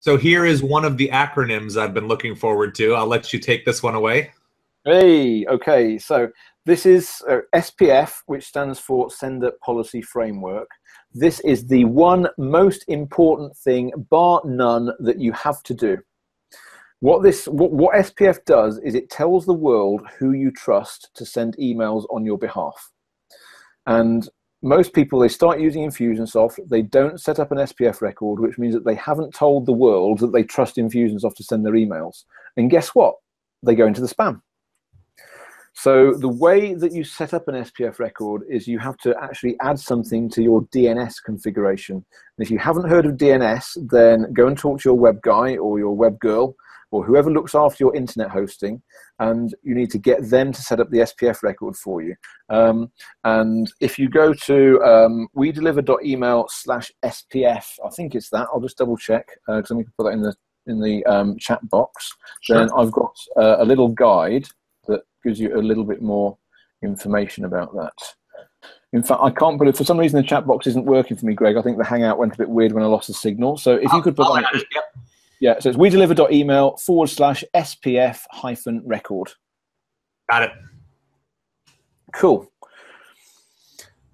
So here is one of the acronyms I've been looking forward to. I'll let you take this one away. Hey, okay. So this is uh, SPF, which stands for Sender Policy Framework. This is the one most important thing, bar none, that you have to do. What this, what, what SPF does is it tells the world who you trust to send emails on your behalf. And most people they start using Infusionsoft, they don't set up an SPF record, which means that they haven't told the world that they trust Infusionsoft to send their emails. And guess what? They go into the spam. So the way that you set up an SPF record is you have to actually add something to your DNS configuration. And if you haven't heard of DNS, then go and talk to your web guy or your web girl or whoever looks after your internet hosting, and you need to get them to set up the SPF record for you. Um, and if you go to um, wedeliver.email slash SPF, I think it's that. I'll just double check because uh, let me put that in the in the um, chat box. Sure. Then I've got uh, a little guide that gives you a little bit more information about that. In fact, I can't it for some reason the chat box isn't working for me, Greg. I think the Hangout went a bit weird when I lost the signal. So if you could put that, yep. Yeah, so it's wedeliver.email forward slash SPF hyphen record. Got it. Cool.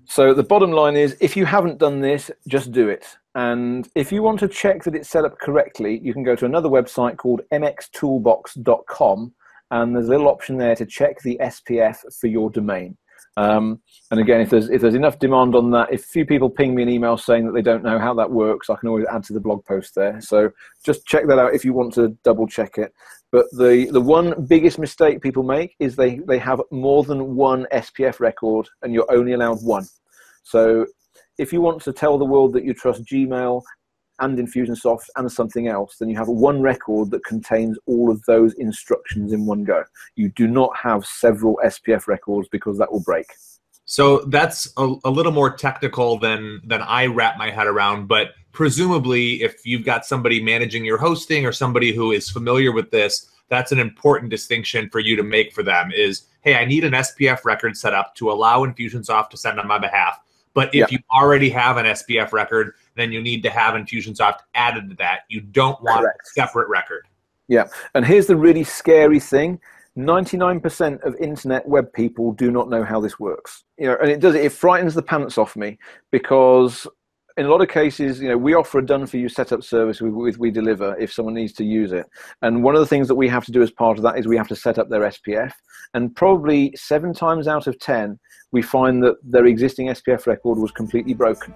So the bottom line is if you haven't done this, just do it. And if you want to check that it's set up correctly, you can go to another website called mxtoolbox.com and there's a little option there to check the SPF for your domain. Um, and again, if there's if there's enough demand on that, if a few people ping me an email saying that they don't know how that works, I can always add to the blog post there. So just check that out if you want to double check it. But the the one biggest mistake people make is they they have more than one SPF record, and you're only allowed one. So if you want to tell the world that you trust Gmail and Infusionsoft and something else, then you have one record that contains all of those instructions in one go. You do not have several SPF records because that will break. So that's a, a, little more technical than than I wrap my head around. But presumably, if you've got somebody managing your hosting or somebody who is familiar with this, that's an important distinction for you to make for them. Is hey, I need an SPF record set up to allow Infusionsoft to send on my behalf. But if yep. you already have an SPF record, then you need to have Infusionsoft added to that. You don't want Correct. a separate record. Yeah. And here's the really scary thing 99% of internet web people do not know how this works. You know, and it does it frightens the pants off me because in a lot of cases, you know, we offer a done for you setup service we deliver if someone needs to use it. And one of the things that we have to do as part of that is we have to set up their SPF. And probably seven times out of 10, we find that their existing SPF record was completely broken.